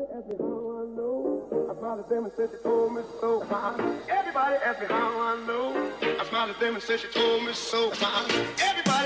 Everybody ask me how I know. I smiled at them and said she told me so. Everybody asks me how I know. I smiled at them and said she told me so. Everybody